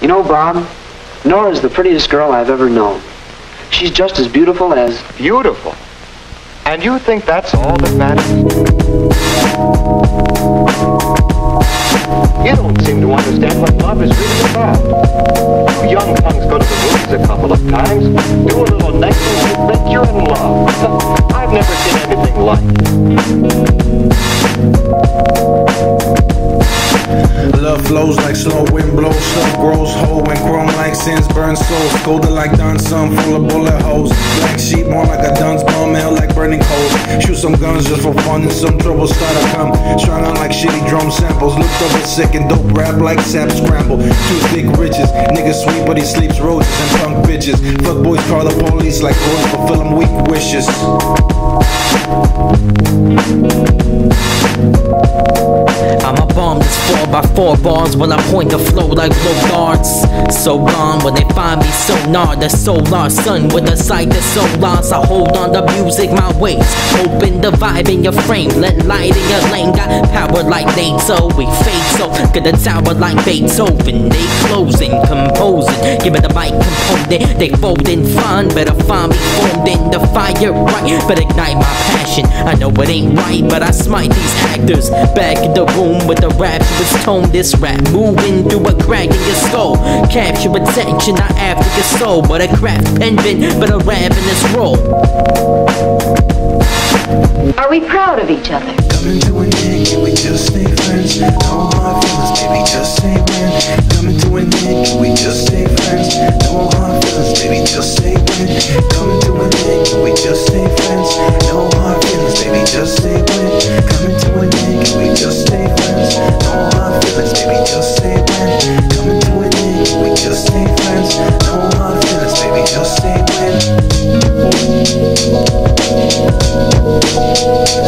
You know, Bob, Nora's the prettiest girl I've ever known. She's just as beautiful as... Beautiful. And you think that's all that matters? You don't seem to understand what love is really about. You young punks go to the movies a couple of times, do a little necking, and you think you're in love. I've never seen anything like it. Love flows like slow wind blows, stuff grows whole and sins burn souls. Scolded like Don Sun, full of bullet holes. Black sheep, more like a dunce bomb, hell like burning coals. Shoot some guns just for fun and some trouble start to come. Strung on like shitty drum samples. Looked over sick and dope rap like sap scramble. Two thick riches, nigga sweet but he sleeps roaches and punk bitches. Fuck boys call the police like boys fulfill them weak wishes. By four bars when I point the flow like blow darts. So gone when they find me so gnarly, the solar sun with a sight that's so lost. I hold on the music my ways, open the vibe in your frame, let light in your lane. Got power like NATO, we fade so get the tower like Beethoven. They closing, composing, give me the mic component. They folding fun, better find me formed in the fire right, but ignite my passion. I know it ain't right, but I smite these actors back in the room with the rapturous tone. This rap moving through a crack in your skull. Capture attention, not after your soul. But a craft pendant, but a rap in this role. Are we proud of each other? Coming to an end, can we just stay friends? No hard feelings, baby, just say when. Coming to an end, can we just stay friends? No hard feelings, baby, just say when. Coming just stay friends? No hard feelings, baby, just say when.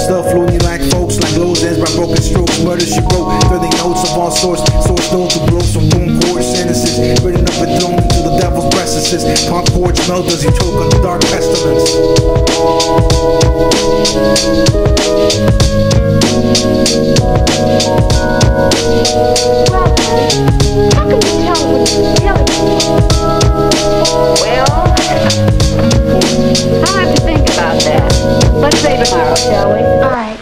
Stuff fluently like folks, like lows ends by broken strokes. Murder she wrote, filling notes of all sorts. Source known to blow some boom chord sentences. Written up and thrown into the devil's breasts. Punk chord smell does tomorrow, shall we? Bye.